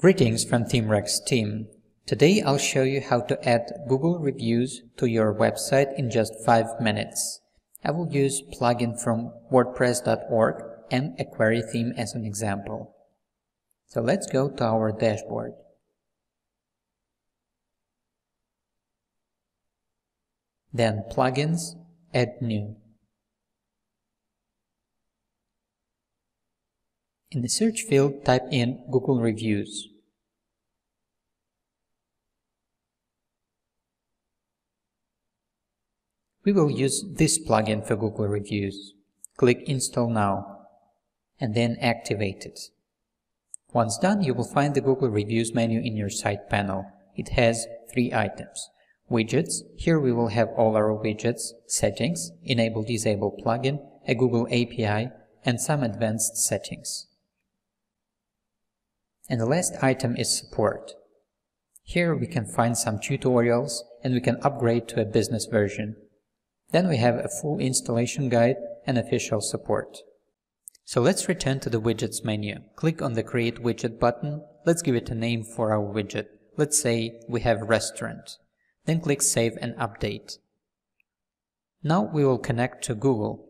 Greetings from ThemeRex team. Today I'll show you how to add Google reviews to your website in just 5 minutes. I will use plugin from wordpress.org and a Qwery theme as an example. So let's go to our dashboard. Then plugins, add new. In the search field, type in Google Reviews. We will use this plugin for Google Reviews. Click Install Now and then activate it. Once done, you will find the Google Reviews menu in your site panel. It has three items. Widgets, here we will have all our widgets, settings, enable disable plugin, a Google API, and some advanced settings. And the last item is support. Here we can find some tutorials and we can upgrade to a business version. Then we have a full installation guide and official support. So let's return to the widgets menu. Click on the create widget button. Let's give it a name for our widget. Let's say we have restaurant. Then click save and update. Now we will connect to Google.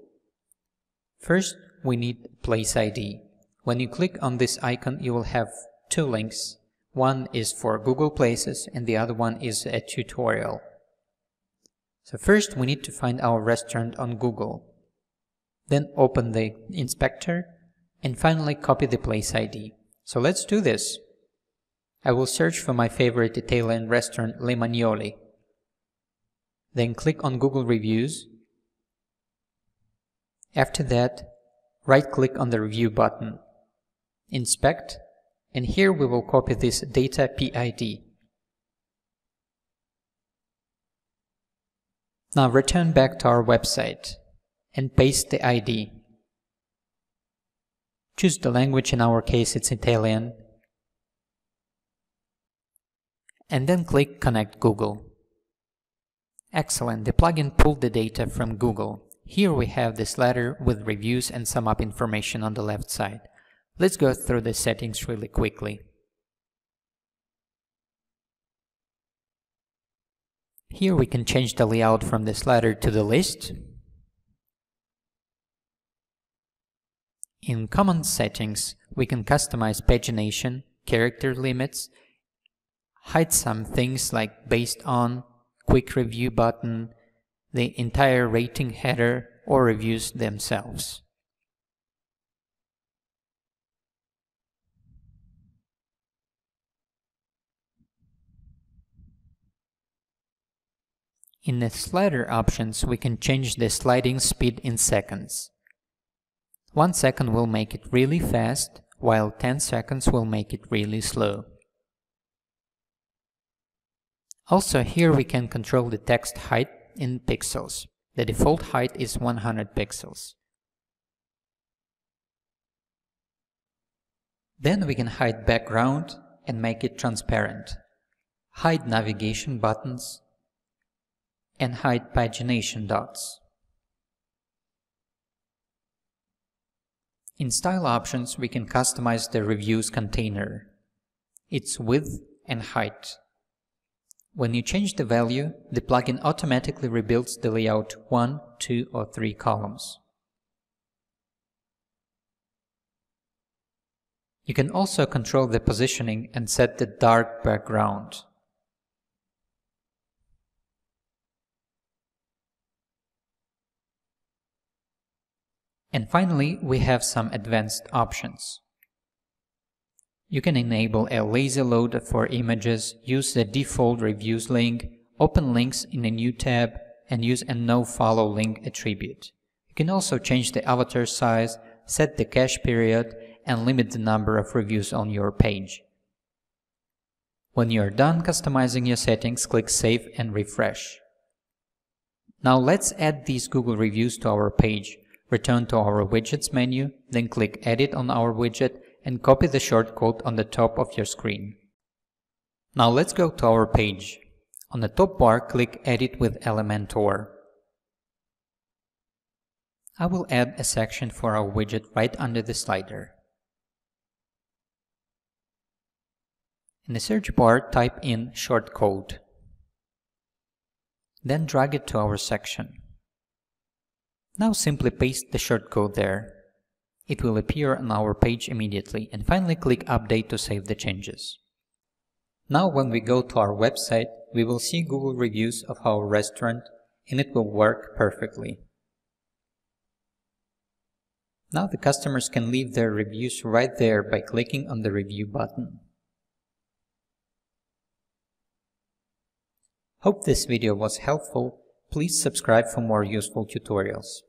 First, we need Place ID. When you click on this icon, you will have two links. One is for Google Places and the other one is a tutorial. So first we need to find our restaurant on Google. Then open the inspector and finally copy the place ID. So let's do this. I will search for my favorite Italian restaurant Le Magnoli. Then click on Google Reviews. After that, right click on the review button. Inspect and here we will copy this data PID. Now return back to our website and paste the ID. Choose the language, in our case it's Italian, and then click Connect Google. Excellent, the plugin pulled the data from Google. Here we have this letter with reviews and sum up information on the left side. Let's go through the settings really quickly. Here we can change the layout from the slider to the list. In common settings, we can customize pagination, character limits, hide some things like based on, quick review button, the entire rating header, or reviews themselves. In the slider options, we can change the sliding speed in seconds. 1 second will make it really fast, while 10 seconds will make it really slow. Also here we can control the text height in pixels. The default height is 100 pixels. Then we can hide background and make it transparent. Hide navigation buttons and hide pagination dots. In style options, we can customize the reviews container, its width and height. When you change the value, the plugin automatically rebuilds the layout 1, 2 or 3 columns. You can also control the positioning and set the dark background. And finally, we have some advanced options. You can enable a lazy load for images, use the default reviews link, open links in a new tab, and use a nofollow link attribute. You can also change the avatar size, set the cache period, and limit the number of reviews on your page. When you're done customizing your settings, click Save and refresh. Now let's add these Google reviews to our page. Return to our widgets menu, then click edit on our widget and copy the shortcode on the top of your screen. Now let's go to our page. On the top bar, click edit with Elementor. I will add a section for our widget right under the slider. In the search bar, type in short code. Then drag it to our section. Now simply paste the shortcode there. It will appear on our page immediately and finally click Update to save the changes. Now when we go to our website, we will see Google reviews of our restaurant and it will work perfectly. Now the customers can leave their reviews right there by clicking on the review button. Hope this video was helpful. Please subscribe for more useful tutorials.